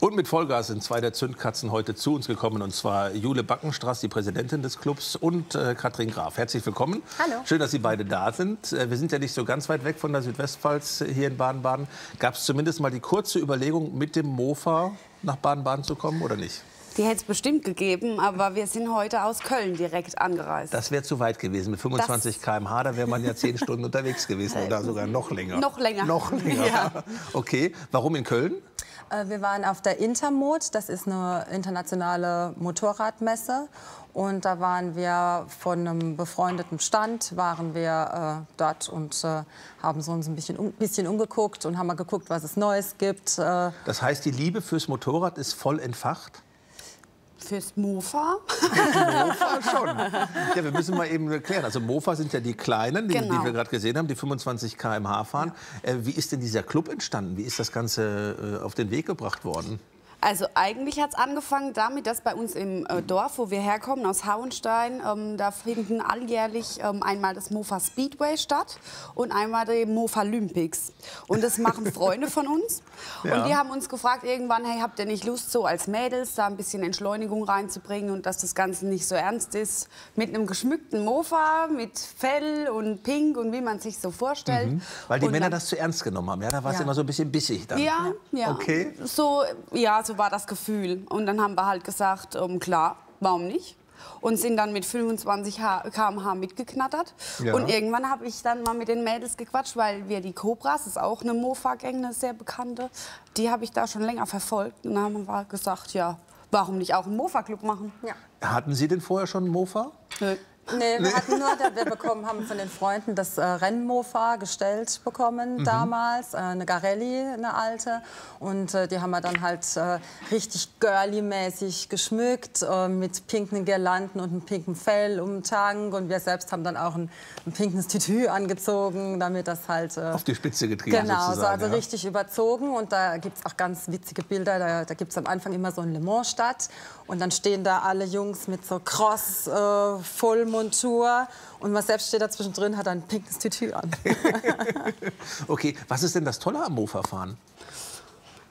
Und mit Vollgas sind zwei der Zündkatzen heute zu uns gekommen, und zwar Jule Backenstraß, die Präsidentin des Clubs, und äh, Katrin Graf. Herzlich willkommen. Hallo. Schön, dass Sie beide da sind. Äh, wir sind ja nicht so ganz weit weg von der Südwestpfalz äh, hier in Baden-Baden. Gab es zumindest mal die kurze Überlegung, mit dem Mofa nach Baden-Baden zu kommen oder nicht? Die hätte es bestimmt gegeben, aber wir sind heute aus Köln direkt angereist. Das wäre zu weit gewesen. Mit 25 km/h, da wäre man ja zehn Stunden unterwegs gewesen oder sogar noch länger. Noch länger. Noch länger. Ja. Okay, warum in Köln? Äh, Wir waren auf der Intermod, das ist eine internationale Motorradmesse. Und da waren wir von einem befreundeten Stand, waren wir äh, dort und äh, haben so uns ein bisschen, um, bisschen umgeguckt und haben mal geguckt, was es Neues gibt. Äh, Das heißt, die Liebe fürs Motorrad ist voll entfacht? Fürs Mofa? Mofa schon. Ja, wir müssen mal eben erklären. Also Mofa sind ja die kleinen, die, Genau. die wir gerade gesehen haben, die 25 km/h fahren. Äh, wie ist denn dieser Club entstanden? Wie ist das Ganze äh, auf den Weg gebracht worden? Also eigentlich hat es angefangen damit, dass bei uns im äh, Dorf, wo wir herkommen, aus Hauenstein, ähm, da finden alljährlich ähm, einmal das Mofa Speedway statt und einmal die Mofa Olympics. Und das machen Freunde von uns. Ja. Und die haben uns gefragt irgendwann, hey, habt ihr nicht Lust, so als Mädels da ein bisschen Entschleunigung reinzubringen und dass das Ganze nicht so ernst ist, mit einem geschmückten Mofa, mit Fell und Pink und wie man sich so vorstellt. Weil die Und Männer das zu ernst genommen haben. Ja, da war es Ja. immer so ein bisschen bissig dann. ja, ja. Okay. So, ja, so war das Gefühl. Und dann haben wir halt gesagt, ähm, klar, warum nicht? Und sind dann mit 25 H- km/h mitgeknattert. Ja. Und irgendwann habe ich dann mal mit den Mädels gequatscht, weil wir die Cobras, das ist auch eine Mofa-Gang, eine sehr bekannte, die habe ich da schon länger verfolgt. Und dann haben wir gesagt, ja, warum nicht auch einen Mofa-Club machen? ja. Hatten Sie denn vorher schon einen Mofa? Nö. Nee, wir hatten nur, wir bekommen, haben von den Freunden das äh, Rennmofa gestellt bekommen damals, äh, eine Garelli, eine alte. Und äh, die haben wir dann halt äh, richtig girly-mäßig geschmückt, äh, mit pinken Girlanden und einem pinken Fell um den Tank. Und wir selbst haben dann auch ein, ein pinkes Tütü angezogen, damit das halt... Äh, Auf die Spitze getrieben Genau, so, also ja. richtig überzogen. Und da gibt es auch ganz witzige Bilder. Da, da gibt es am Anfang immer so ein Le Mans statt. Und dann stehen da alle Jungs mit so Cross, äh, Vollmontur. Und man selbst steht da zwischendrin, hat ein pinkes Tütü an. Okay, was ist denn das Tolle am Mofa-Fahren?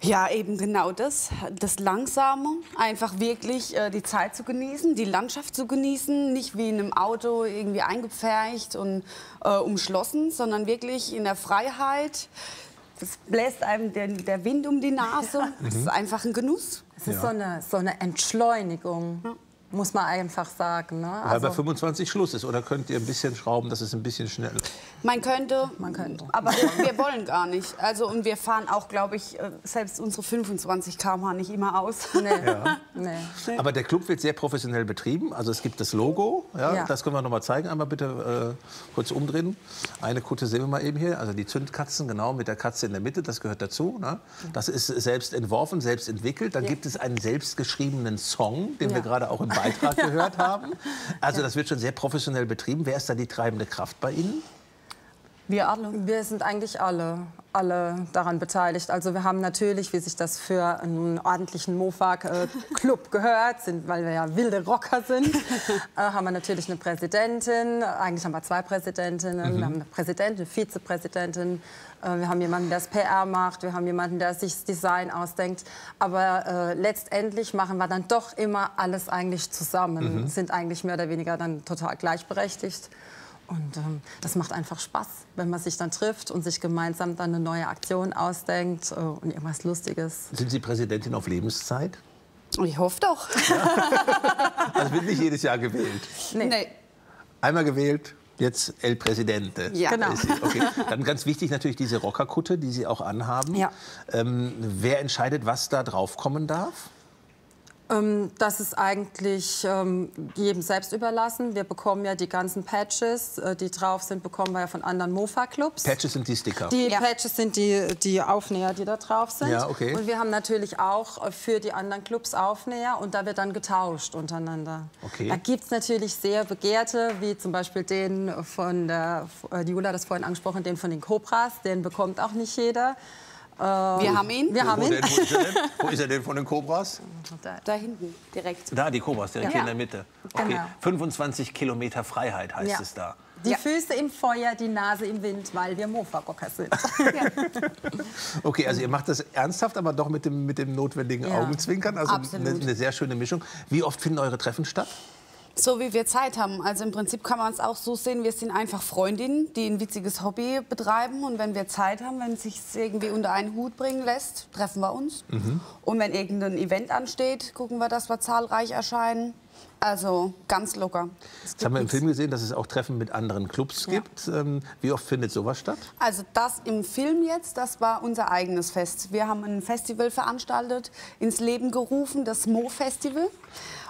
Ja, eben genau das. Das Langsame. Einfach wirklich äh, die Zeit zu genießen, die Landschaft zu genießen. Nicht wie in einem Auto irgendwie eingepfercht und äh, umschlossen, sondern wirklich in der Freiheit. Das bläst einem der, der Wind um die Nase. Das ist einfach ein Genuss. Es ist so, eine, so eine Entschleunigung, muss man einfach sagen. Ne? Weil bei Also, 25 Schluss ist. Oder könnt ihr ein bisschen schrauben, dass es ein bisschen schnell Man könnte, Man könnte. aber wir, wollen gar nicht. Also und wir fahren auch, glaube ich, äh, selbst unsere 25 km/h nicht immer aus. nee, nee. Aber der Club wird sehr professionell betrieben. Also es gibt das Logo, ja, Ja. das können wir noch mal zeigen. Einmal bitte äh, kurz umdrehen. Eine Kutte sehen wir mal eben hier. Also die Zündkatzen, genau, mit der Katze in der Mitte, das gehört dazu. Ne? Das ist selbst entworfen, selbst entwickelt. Dann gibt es einen selbstgeschriebenen Song, den wir Ja. gerade auch im Beitrag gehört haben. Also das wird schon sehr professionell betrieben. Wer ist da die treibende Kraft bei Ihnen? Wir alle. Wir sind eigentlich alle, alle daran beteiligt. Also wir haben natürlich, wie sich das für einen ordentlichen Mofa-Club gehört, sind, weil wir ja wilde Rocker sind, äh, haben wir natürlich eine Präsidentin. Eigentlich haben wir zwei Präsidentinnen. Wir haben eine Präsidentin, eine Vizepräsidentin. Äh, wir haben jemanden, der das PR macht. Wir haben jemanden, der sich das Design ausdenkt. Aber äh, letztendlich machen wir dann doch immer alles eigentlich zusammen. Sind eigentlich mehr oder weniger dann total gleichberechtigt. Und ähm, das macht einfach Spaß, wenn man sich dann trifft und sich gemeinsam dann eine neue Aktion ausdenkt äh, und irgendwas Lustiges. Sind Sie Präsidentin auf Lebenszeit? Ich hoffe doch. Also wird nicht jedes Jahr gewählt. Nee. Einmal gewählt, jetzt El Presidente. Ja. Genau. Okay. Dann ganz wichtig natürlich diese Rockerkutte, die Sie auch anhaben. Ja. Ähm, wer entscheidet, was da drauf kommen darf? Ähm, das ist eigentlich ähm, jedem selbst überlassen. Wir bekommen ja die ganzen Patches, äh, die drauf sind, bekommen wir ja von anderen Mofa-Clubs. Patches sind die Sticker. Die Ja. Patches sind die, die Aufnäher, die da drauf sind. Ja, okay. Und wir haben natürlich auch äh, für die anderen Clubs Aufnäher und da wird dann getauscht untereinander. Okay. Da gibt es natürlich sehr begehrte, wie zum Beispiel den von der, äh, die Jula hat das vorhin angesprochen, den von den Cobras, den bekommt auch nicht jeder. Wir haben ihn. Wir haben wo, ihn. denn, wo, ist er denn? wo ist er denn von den Cobras? Da hinten, direkt. Da, die Cobras, direkt Ja. hier in der Mitte. Okay. Genau. 25 Kilometer Freiheit heißt Ja. es da. Die Ja. Füße im Feuer, die Nase im Wind, weil wir Mofa-Rocker sind. Okay, also ihr macht das ernsthaft, aber doch mit dem, mit dem notwendigen Ja. Augenzwinkern. Also eine, eine sehr schöne Mischung. Wie oft finden eure Treffen statt? So wie wir Zeit haben. Also im Prinzip kann man es auch so sehen, wir sind einfach Freundinnen, die ein witziges Hobby betreiben. Und wenn wir Zeit haben, wenn es sich irgendwie unter einen Hut bringen lässt, treffen wir uns. Und wenn irgendein Event ansteht, gucken wir, dass wir zahlreich erscheinen. Also ganz locker. Jetzt haben wir im Film gesehen, dass es auch Treffen mit anderen Clubs gibt. Ähm, wie oft findet sowas statt? Also das im Film jetzt, das war unser eigenes Fest. Wir haben ein Festival veranstaltet, ins Leben gerufen, das Mo-Festival.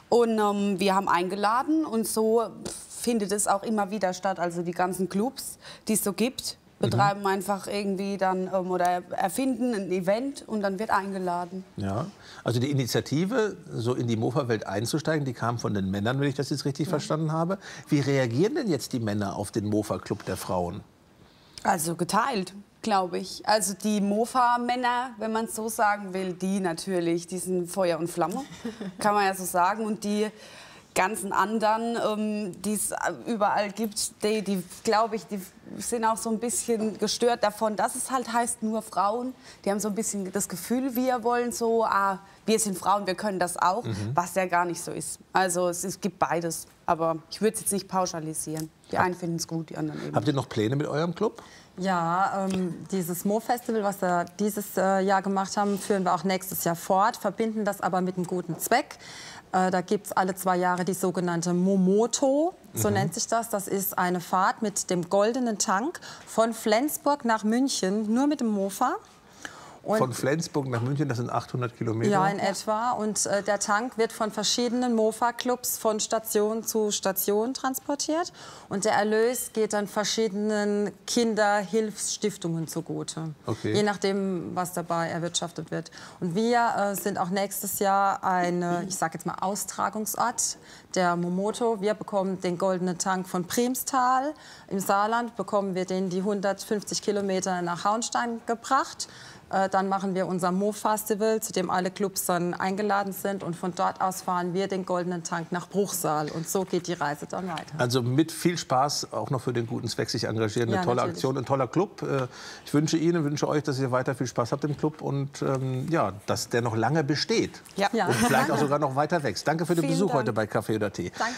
Und ähm, wir haben eingeladen und so findet es auch immer wieder statt. Also die ganzen Clubs, die es so gibt, betreiben einfach irgendwie dann ähm, oder erfinden ein Event und dann wird eingeladen. Ja. Also die Initiative, so in die Mofa-Welt einzusteigen, die kam von den Männern, wenn ich das jetzt richtig verstanden habe. Wie reagieren denn jetzt die Männer auf den Mofa-Club der Frauen? Also geteilt, glaube ich. Also die Mofa-Männer, wenn man es so sagen will, die natürlich, die sind Feuer und Flamme, kann man ja so sagen. Und die ganzen anderen, ähm, die es überall gibt, die, die glaube ich, die sind auch so ein bisschen gestört davon, dass es halt heißt nur Frauen. Die haben so ein bisschen das Gefühl, wir wollen so, ah, wir sind Frauen, wir können das auch, was ja gar nicht so ist. Also es, es gibt beides, aber ich würde es jetzt nicht pauschalisieren. Die einen finden es gut, die anderen eben. Habt ihr noch Pläne mit eurem Club? Ja, ähm, dieses Mo-Festival, was wir dieses äh, Jahr gemacht haben, führen wir auch nächstes Jahr fort, verbinden das aber mit einem guten Zweck. Äh, da gibt es alle zwei Jahre die sogenannte Momoto, so nennt sich das. Das ist eine Fahrt mit dem goldenen Tank von Flensburg nach München, nur mit dem Mofa. Und Von Flensburg nach München, das sind 800 Kilometer. ja, in etwa. Und äh, der Tank wird von verschiedenen Mofa-Clubs von Station zu Station transportiert. Und der Erlös geht dann verschiedenen Kinderhilfsstiftungen zugute. Okay. Je nachdem, was dabei erwirtschaftet wird. Und wir äh, sind auch nächstes Jahr eine, ich sage jetzt mal, Austragungsort der Momoto. Wir bekommen den goldenen Tank von Primstal. Im Saarland bekommen wir den die 150 Kilometer nach Hauenstein gebracht. Äh, Dann machen wir unser Mo-Festival, zu dem alle Clubs dann eingeladen sind. Und von dort aus fahren wir den Goldenen Tank nach Bruchsal. Und so geht die Reise dann weiter. Also mit viel Spaß, auch noch für den guten Zweck sich engagieren. Eine Ja, tolle natürlich. Aktion, ein toller Club. Äh, Ich wünsche Ihnen, wünsche euch, dass ihr weiter viel Spaß habt im Club und ähm, ja, dass der noch lange besteht. Ja. Und vielleicht auch sogar noch weiter wächst. Danke für den Vielen Besuch Dank. heute bei Kaffee oder Tee. Danke.